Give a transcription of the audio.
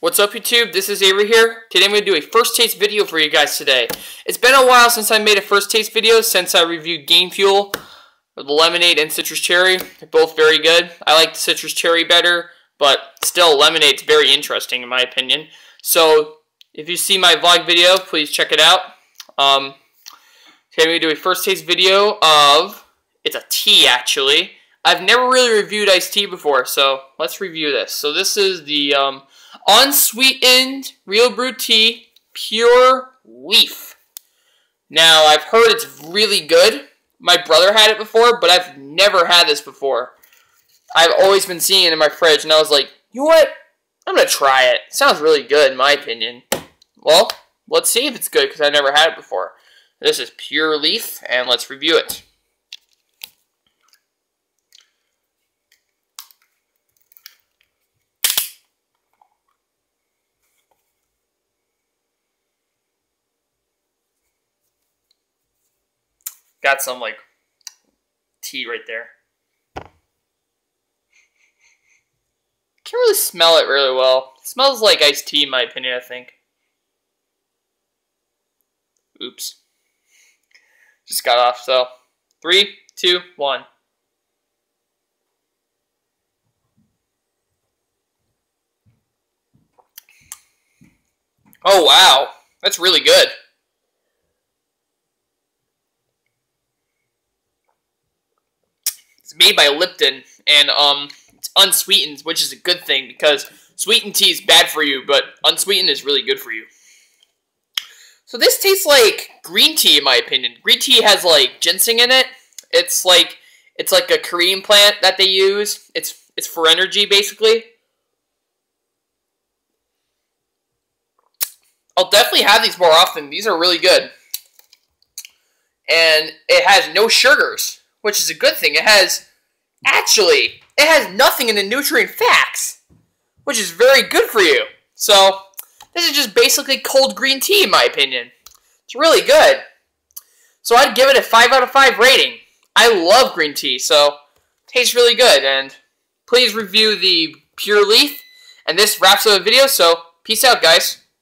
What's up YouTube? This is Avery here. Today I'm going to do a first taste video for you guys today. It's been a while since I made a first taste video since I reviewed Game Fuel, the lemonade and citrus cherry. They're both very good. I like the citrus cherry better, but still lemonade's very interesting in my opinion. So if you see my vlog video, please check it out. Um, today I'm going to do a first taste video of, it's a tea actually. I've never really reviewed iced tea before, so let's review this. So this is the um, unsweetened real brew tea, pure leaf. Now, I've heard it's really good. My brother had it before, but I've never had this before. I've always been seeing it in my fridge, and I was like, you know what? I'm to try it. it. Sounds really good, in my opinion. Well, let's see if it's good, because I never had it before. This is pure leaf, and let's review it. Got some like tea right there. Can't really smell it really well. It smells like iced tea in my opinion, I think. Oops. Just got off, so three, two, one. Oh wow, that's really good. It's made by Lipton, and um, it's unsweetened, which is a good thing because sweetened tea is bad for you, but unsweetened is really good for you. So this tastes like green tea, in my opinion. Green tea has like ginseng in it. It's like it's like a Korean plant that they use. It's it's for energy, basically. I'll definitely have these more often. These are really good. And it has no sugars which is a good thing. It has, actually, it has nothing in the nutrient facts, which is very good for you. So, this is just basically cold green tea, in my opinion. It's really good. So, I'd give it a 5 out of 5 rating. I love green tea, so tastes really good. And please review the Pure Leaf. And this wraps up the video, so peace out, guys.